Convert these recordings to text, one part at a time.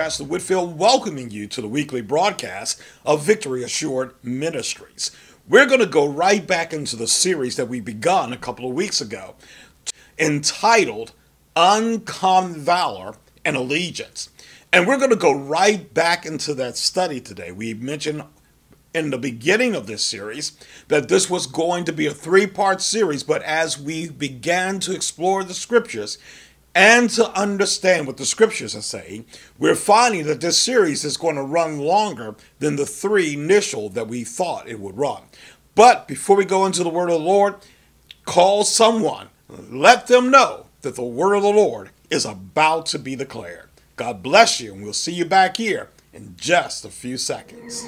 Pastor Whitfield, welcoming you to the weekly broadcast of Victory Assured Ministries. We're going to go right back into the series that we begun a couple of weeks ago, entitled Uncommon Valor and Allegiance. And we're going to go right back into that study today. We mentioned in the beginning of this series that this was going to be a three part series, but as we began to explore the scriptures, and to understand what the scriptures are saying, we're finding that this series is going to run longer than the three initial that we thought it would run. But before we go into the word of the Lord, call someone, let them know that the word of the Lord is about to be declared. God bless you, and we'll see you back here in just a few seconds.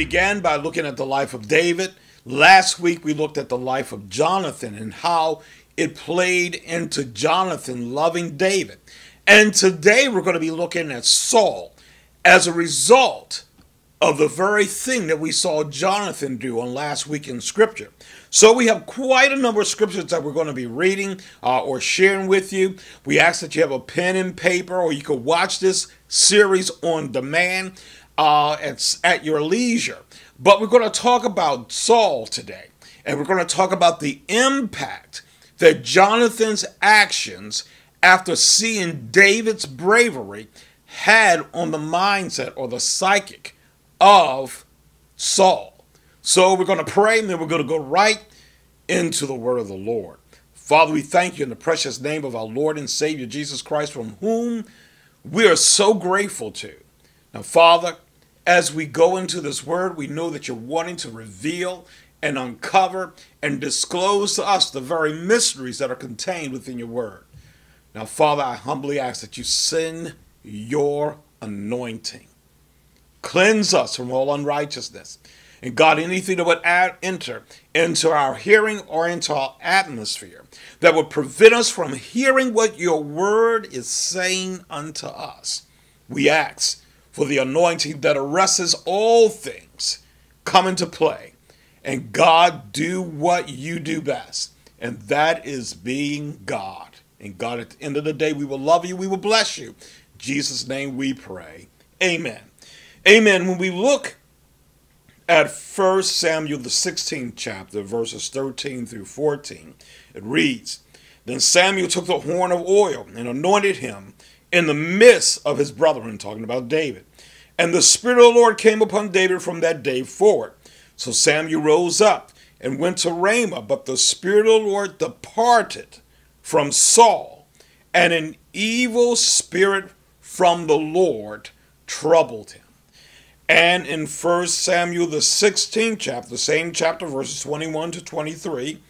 Began by looking at the life of David. Last week we looked at the life of Jonathan and how it played into Jonathan loving David. And today we're going to be looking at Saul as a result of the very thing that we saw Jonathan do on last week in scripture. So we have quite a number of scriptures that we're going to be reading uh, or sharing with you. We ask that you have a pen and paper or you can watch this series on demand uh, at, at your leisure. But we're going to talk about Saul today, and we're going to talk about the impact that Jonathan's actions after seeing David's bravery had on the mindset or the psychic of Saul. So we're going to pray and then we're going to go right into the word of the Lord. Father, we thank you in the precious name of our Lord and Savior Jesus Christ, from whom we are so grateful to. Now, Father, as we go into this word, we know that you're wanting to reveal and uncover and disclose to us the very mysteries that are contained within your word. Now, Father, I humbly ask that you send your anointing. Cleanse us from all unrighteousness. And God, anything that would add, enter into our hearing or into our atmosphere that would prevent us from hearing what your word is saying unto us, we ask for the anointing that arrests all things come into play. And God, do what you do best, and that is being God. And God, at the end of the day, we will love you, we will bless you. In Jesus' name we pray. Amen. Amen. When we look at 1 Samuel, the 16th chapter, verses 13 through 14, it reads Then Samuel took the horn of oil and anointed him in the midst of his brethren, talking about David. And the Spirit of the Lord came upon David from that day forward. So Samuel rose up and went to Ramah, but the Spirit of the Lord departed from Saul, and an evil spirit from the Lord troubled him. And in 1 Samuel, the 16th chapter, the same chapter, verses 21 to 23,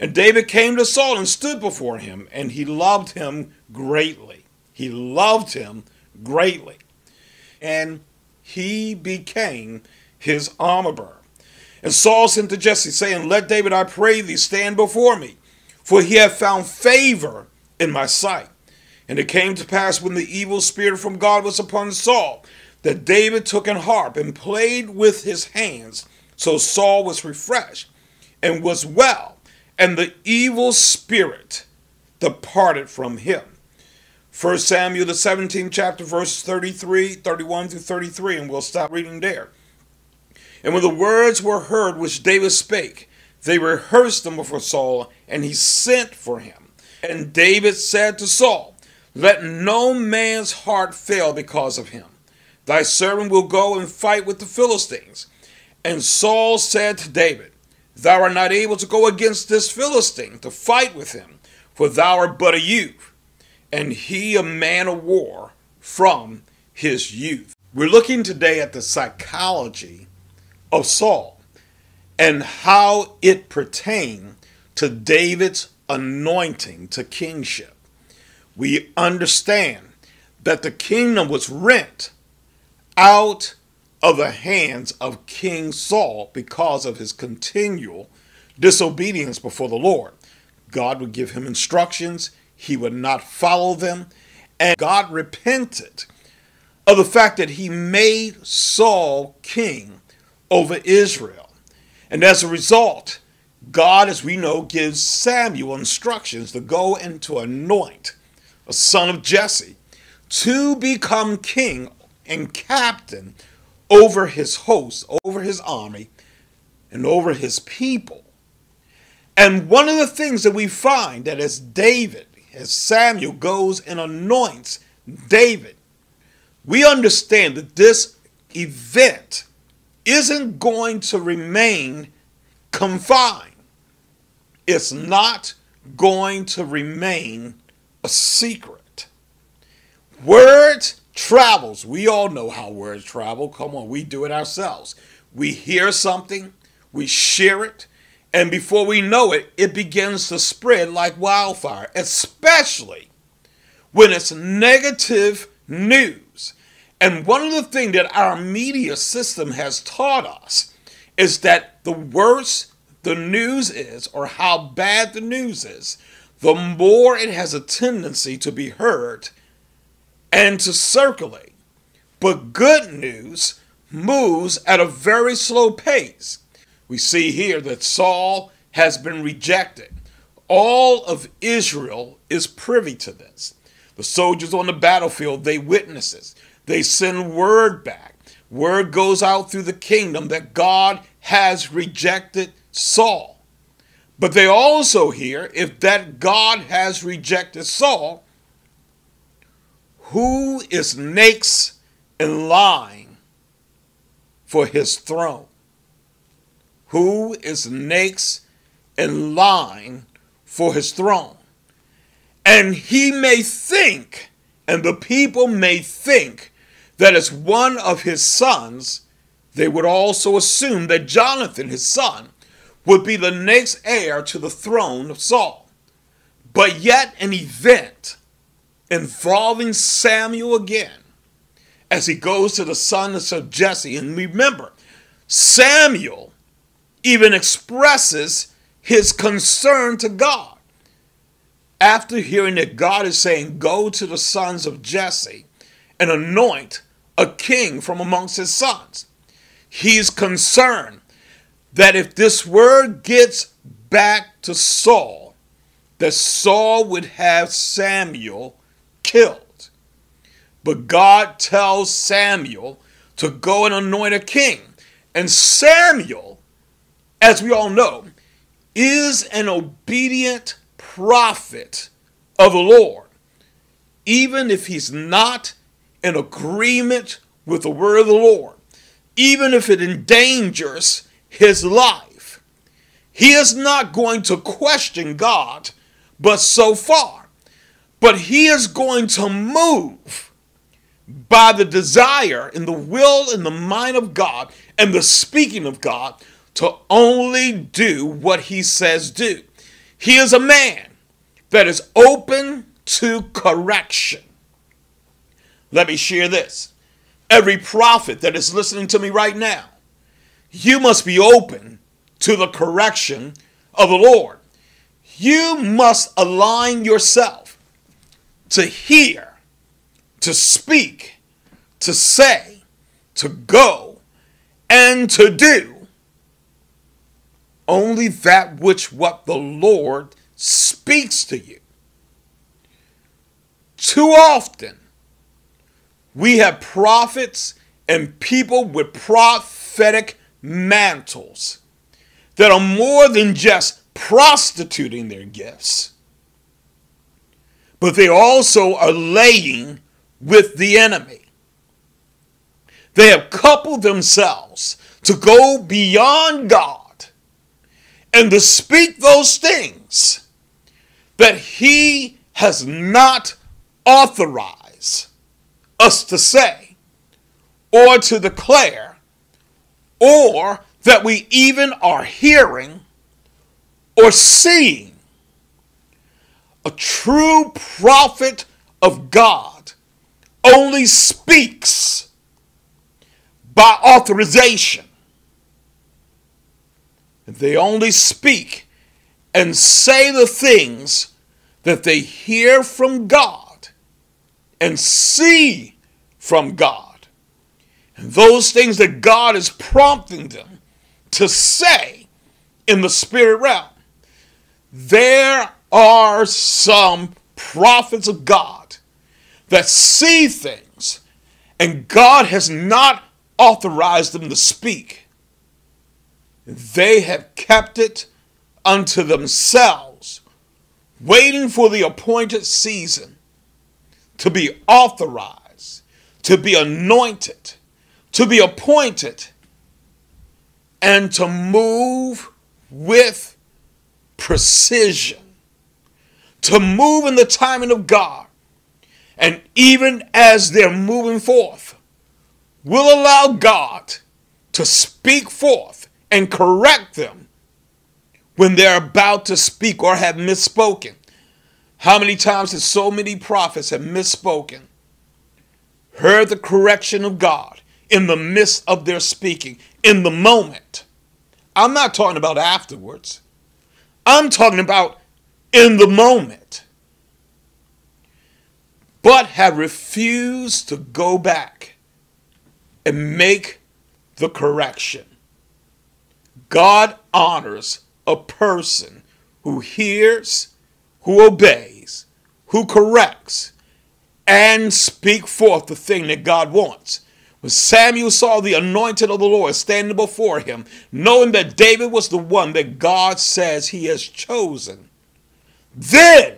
and David came to Saul and stood before him, and he loved him greatly. He loved him greatly and he became his armor bearer. And Saul sent to Jesse, saying, Let David, I pray thee, stand before me, for he hath found favor in my sight. And it came to pass when the evil spirit from God was upon Saul, that David took an harp and played with his hands. So Saul was refreshed and was well, and the evil spirit departed from him. 1 Samuel, the 17th chapter, verses 33, 31 through 33, and we'll stop reading there. And when the words were heard which David spake, they rehearsed them before Saul, and he sent for him. And David said to Saul, Let no man's heart fail because of him. Thy servant will go and fight with the Philistines. And Saul said to David, Thou art not able to go against this Philistine to fight with him, for thou art but a youth and he a man of war from his youth. We're looking today at the psychology of Saul and how it pertained to David's anointing to kingship. We understand that the kingdom was rent out of the hands of King Saul because of his continual disobedience before the Lord. God would give him instructions, he would not follow them. And God repented of the fact that he made Saul king over Israel. And as a result, God, as we know, gives Samuel instructions to go and to anoint a son of Jesse to become king and captain over his host, over his army, and over his people. And one of the things that we find that as David, as Samuel goes and anoints David, we understand that this event isn't going to remain confined. It's not going to remain a secret. Words travels. We all know how words travel. Come on, we do it ourselves. We hear something, we share it, and before we know it, it begins to spread like wildfire, especially when it's negative news. And one of the things that our media system has taught us is that the worse the news is, or how bad the news is, the more it has a tendency to be heard and to circulate. But good news moves at a very slow pace. We see here that Saul has been rejected. All of Israel is privy to this. The soldiers on the battlefield, they witness this. They send word back. Word goes out through the kingdom that God has rejected Saul. But they also hear if that God has rejected Saul, who is next in line for his throne? Who is next in line for his throne? And he may think, and the people may think, that as one of his sons, they would also assume that Jonathan, his son, would be the next heir to the throne of Saul. But yet, an event involving Samuel again as he goes to the sons of Jesse. And remember, Samuel even expresses his concern to God. After hearing that God is saying, Go to the sons of Jesse and anoint a king from amongst his sons, he's concerned that if this word gets back to Saul, that Saul would have Samuel killed. But God tells Samuel to go and anoint a king. And Samuel, as we all know, is an obedient prophet of the Lord, even if he's not in agreement with the word of the Lord, even if it endangers his life. He is not going to question God, but so far but he is going to move by the desire and the will and the mind of God and the speaking of God to only do what he says do. He is a man that is open to correction. Let me share this. Every prophet that is listening to me right now, you must be open to the correction of the Lord. You must align yourself to hear, to speak, to say, to go, and to do only that which what the Lord speaks to you. Too often, we have prophets and people with prophetic mantles that are more than just prostituting their gifts but they also are laying with the enemy. They have coupled themselves to go beyond God and to speak those things that He has not authorized us to say or to declare, or that we even are hearing or seeing a true prophet of God only speaks by authorization. They only speak and say the things that they hear from God and see from God. And those things that God is prompting them to say in the spirit realm. There are some prophets of God that see things, and God has not authorized them to speak. They have kept it unto themselves, waiting for the appointed season to be authorized, to be anointed, to be appointed, and to move with precision, to move in the timing of God. And even as they're moving forth, will allow God to speak forth and correct them when they're about to speak or have misspoken. How many times have so many prophets have misspoken, heard the correction of God in the midst of their speaking, in the moment? I'm not talking about afterwards. I'm talking about in the moment. But have refused to go back and make the correction. God honors a person who hears, who obeys, who corrects, and speak forth the thing that God wants. When Samuel saw the anointed of the Lord standing before him, knowing that David was the one that God says he has chosen, then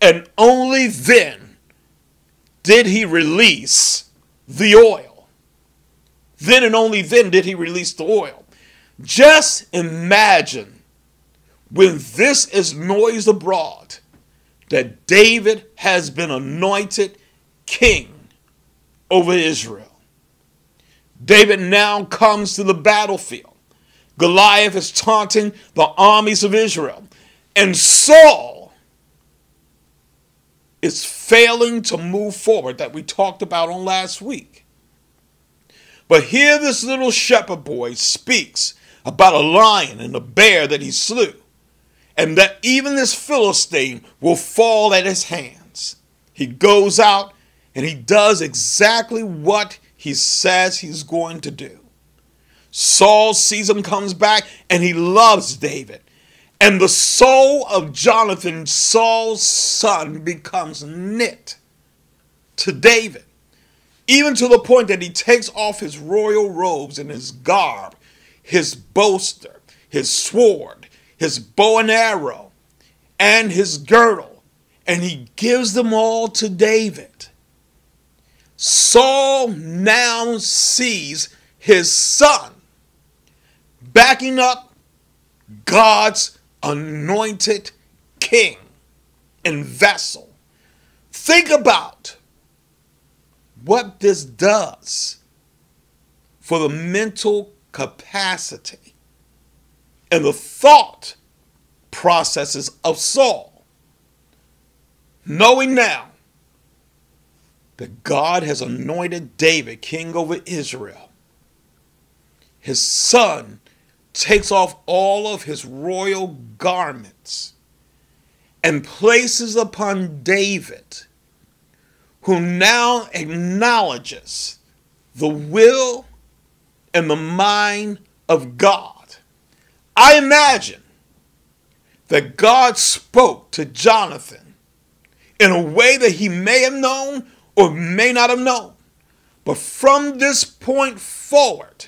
and only then did he release the oil. Then and only then did he release the oil. Just imagine when this is noised abroad that David has been anointed king over Israel. David now comes to the battlefield. Goliath is taunting the armies of Israel. And Saul is failing to move forward, that we talked about on last week. But here, this little shepherd boy speaks about a lion and a bear that he slew, and that even this Philistine will fall at his hands. He goes out and he does exactly what he says he's going to do. Saul sees him, comes back, and he loves David. And the soul of Jonathan, Saul's son, becomes knit to David, even to the point that he takes off his royal robes and his garb, his bolster, his sword, his bow and arrow, and his girdle, and he gives them all to David. Saul now sees his son backing up God's anointed king and vessel. Think about what this does for the mental capacity and the thought processes of Saul. Knowing now that God has anointed David king over Israel. His son takes off all of his royal garments and places upon David, who now acknowledges the will and the mind of God. I imagine that God spoke to Jonathan in a way that he may have known or may not have known. But from this point forward,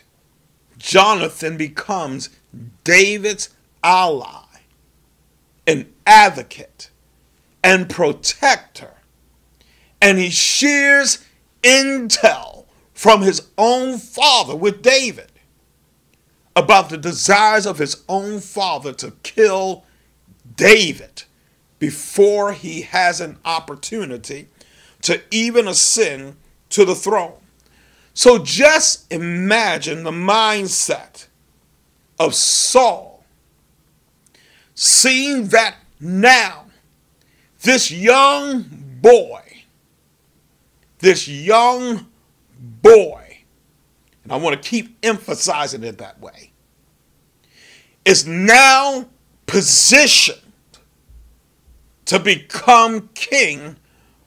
Jonathan becomes David's ally, an advocate, and protector. And he shares intel from his own father with David about the desires of his own father to kill David before he has an opportunity to even ascend to the throne. So just imagine the mindset of Saul seeing that now this young boy, this young boy, and I want to keep emphasizing it that way, is now positioned to become king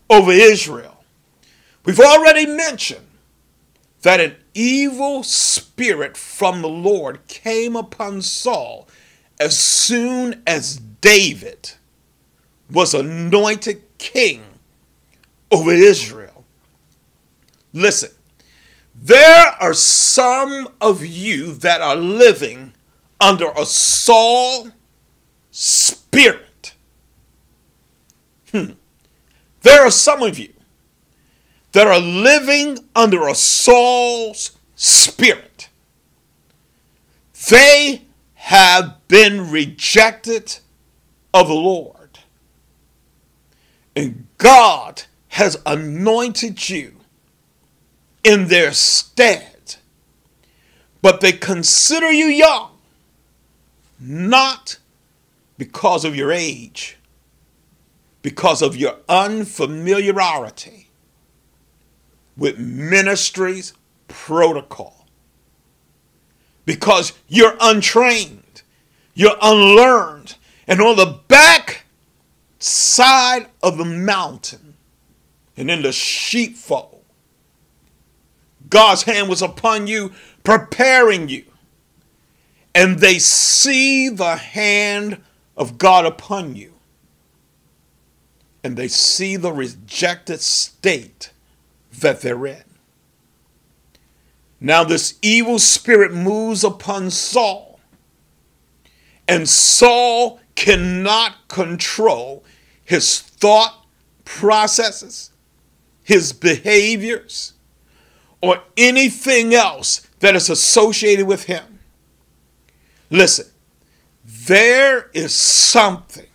over Israel. We've already mentioned that an evil spirit from the Lord came upon Saul as soon as David was anointed king over Israel. Listen, there are some of you that are living under a Saul spirit. Hmm. There are some of you that are living under a Saul's spirit. They have been rejected of the Lord. And God has anointed you in their stead. But they consider you young, not because of your age, because of your unfamiliarity with ministry's protocol. Because you're untrained, you're unlearned, and on the back side of the mountain and in the sheepfold, God's hand was upon you, preparing you. And they see the hand of God upon you. And they see the rejected state that they're in. Now, this evil spirit moves upon Saul, and Saul cannot control his thought processes, his behaviors, or anything else that is associated with him. Listen, there is something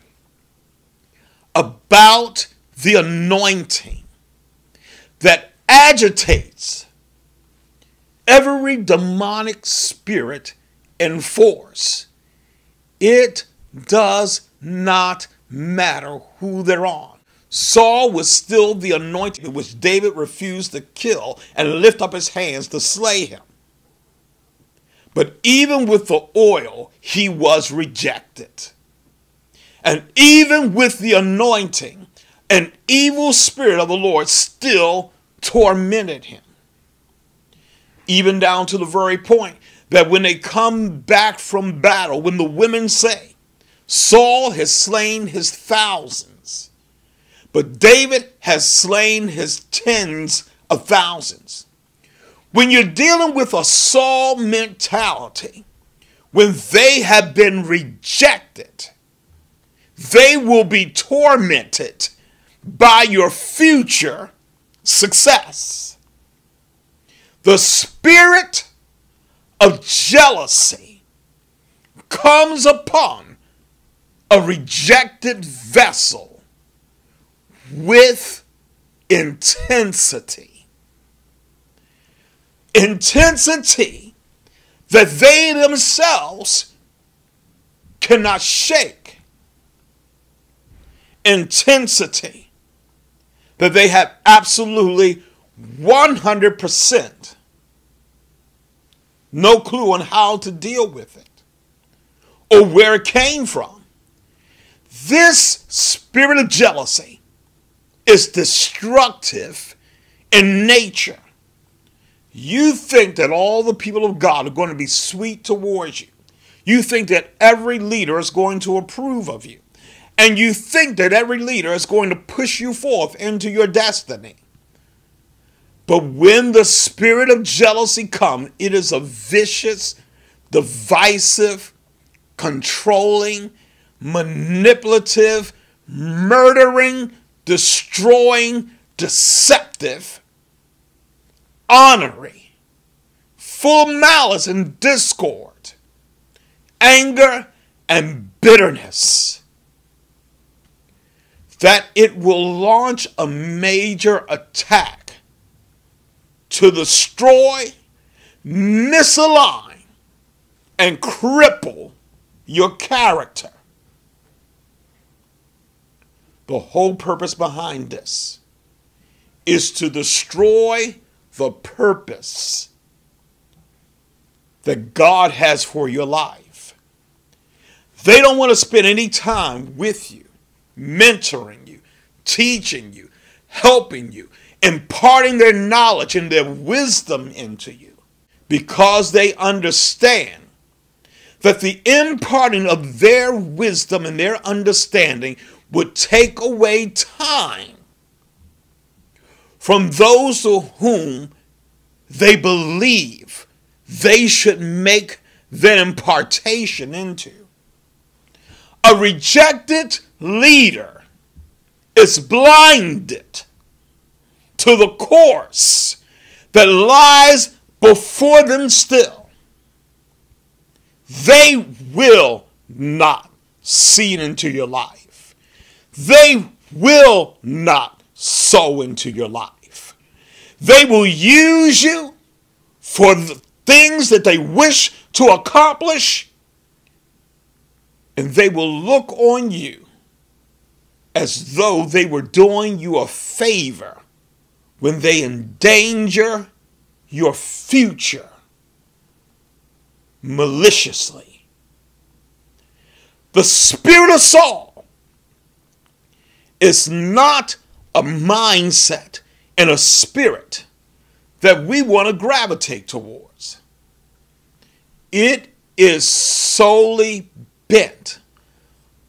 about the anointing that agitates every demonic spirit and force. It does not matter who they're on. Saul was still the anointed which David refused to kill and lift up his hands to slay him. But even with the oil, he was rejected. And even with the anointing, an evil spirit of the Lord still tormented him. Even down to the very point that when they come back from battle, when the women say, Saul has slain his thousands, but David has slain his tens of thousands. When you're dealing with a Saul mentality, when they have been rejected, they will be tormented by your future success. The spirit of jealousy comes upon a rejected vessel with intensity. Intensity that they themselves cannot shake. Intensity that they have absolutely 100% no clue on how to deal with it or where it came from. This spirit of jealousy is destructive in nature. You think that all the people of God are going to be sweet towards you. You think that every leader is going to approve of you and you think that every leader is going to push you forth into your destiny. But when the spirit of jealousy comes, it is a vicious, divisive, controlling, manipulative, murdering, destroying, deceptive, honoring, full malice and discord, anger and bitterness that it will launch a major attack to destroy, misalign, and cripple your character. The whole purpose behind this is to destroy the purpose that God has for your life. They don't want to spend any time with you mentoring you, teaching you, helping you, imparting their knowledge and their wisdom into you because they understand that the imparting of their wisdom and their understanding would take away time from those to whom they believe they should make their impartation into. A rejected leader is blinded to the course that lies before them still. They will not see into your life. They will not sow into your life. They will use you for the things that they wish to accomplish, and they will look on you as though they were doing you a favor when they endanger your future maliciously. The spirit of Saul is not a mindset and a spirit that we want to gravitate towards. It is solely bent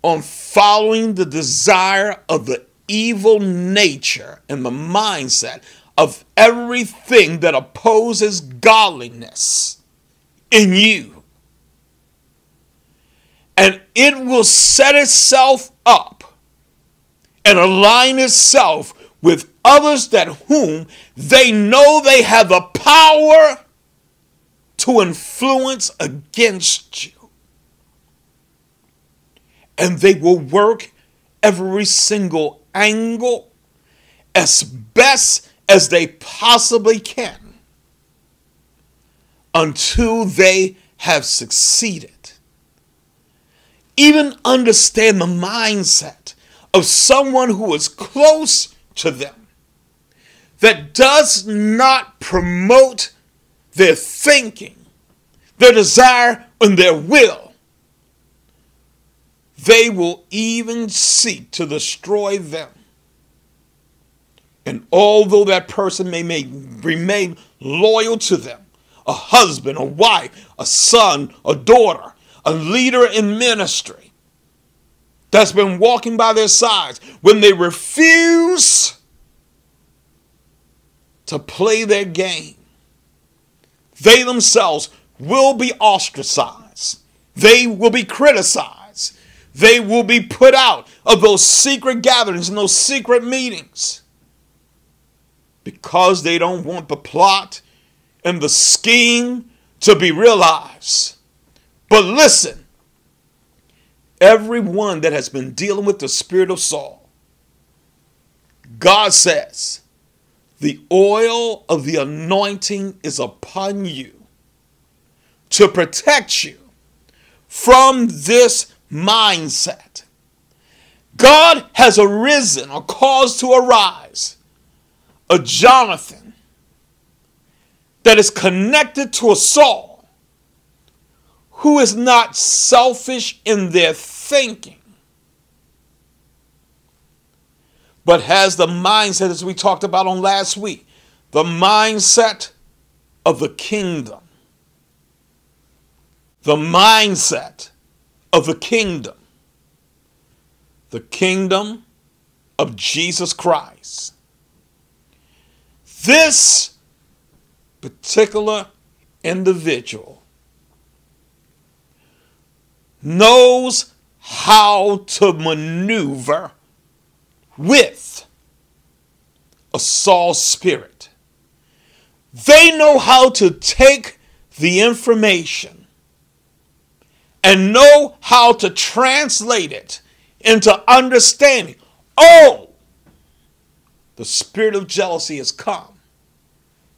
on following the desire of the evil nature and the mindset of everything that opposes godliness in you. And it will set itself up and align itself with others that whom they know they have the power to influence against you. And they will work every single angle as best as they possibly can until they have succeeded. Even understand the mindset of someone who is close to them that does not promote their thinking, their desire, and their will. They will even seek to destroy them. And although that person may, may remain loyal to them, a husband, a wife, a son, a daughter, a leader in ministry that's been walking by their sides, when they refuse to play their game, they themselves will be ostracized. They will be criticized. They will be put out of those secret gatherings and those secret meetings because they don't want the plot and the scheme to be realized. But listen, everyone that has been dealing with the spirit of Saul, God says, the oil of the anointing is upon you to protect you from this mindset. God has arisen or caused to arise a Jonathan that is connected to a Saul who is not selfish in their thinking, but has the mindset, as we talked about on last week, the mindset of the kingdom. The mindset of the kingdom. The kingdom of Jesus Christ. This particular individual knows how to maneuver with a Saul spirit. They know how to take the information and know how to translate it into understanding. Oh, the spirit of jealousy has come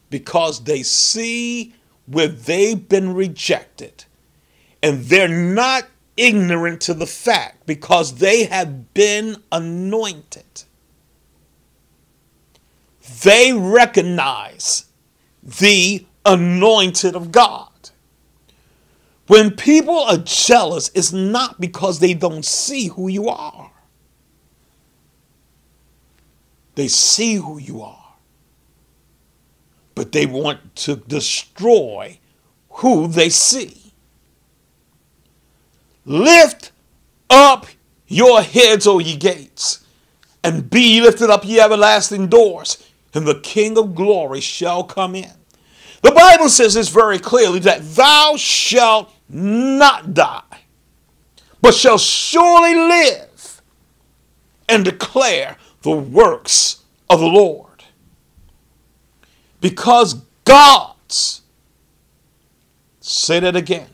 because they see where they've been rejected and they're not ignorant to the fact because they have been anointed. They recognize the anointed of God. When people are jealous, it's not because they don't see who you are. They see who you are. but they want to destroy who they see. Lift up your heads, O ye gates, and be lifted up, ye everlasting doors, and the King of glory shall come in. The Bible says this very clearly that thou shalt not die, but shall surely live and declare the works of the Lord. Because God's, say that again,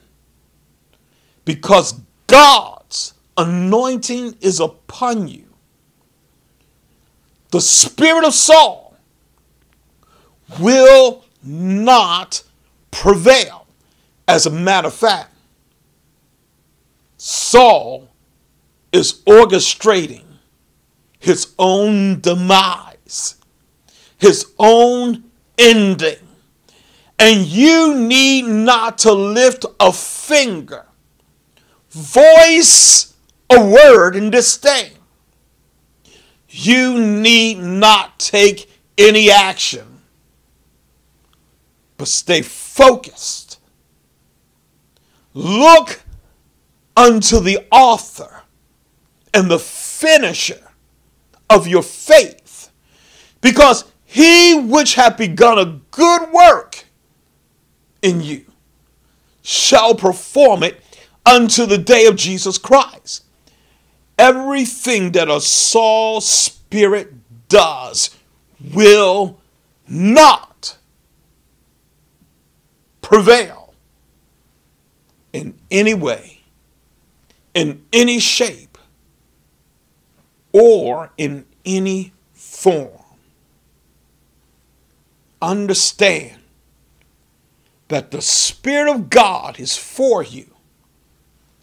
because God's anointing is upon you, the spirit of Saul will not prevail. As a matter of fact, Saul is orchestrating his own demise, his own ending. And you need not to lift a finger, voice a word in disdain. You need not take any action, but stay focused. Look unto the author and the finisher of your faith, because he which hath begun a good work in you shall perform it unto the day of Jesus Christ. Everything that a Saul spirit does will not prevail in any way, in any shape, or in any form. Understand that the Spirit of God is for you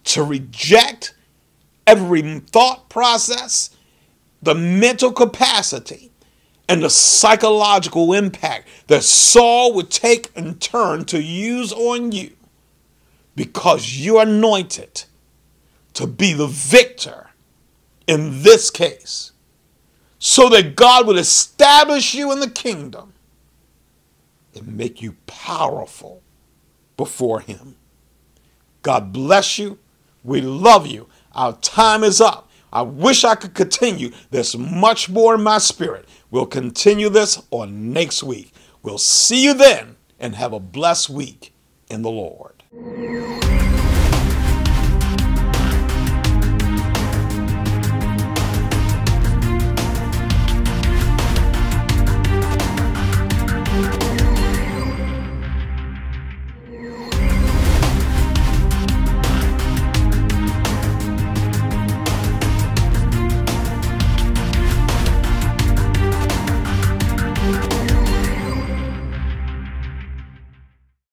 to reject every thought process, the mental capacity, and the psychological impact that Saul would take and turn to use on you because you're anointed to be the victor in this case, so that God would establish you in the kingdom and make you powerful before Him. God bless you. We love you. Our time is up. I wish I could continue. There's much more in my spirit. We'll continue this on next week. We'll see you then and have a blessed week in the Lord.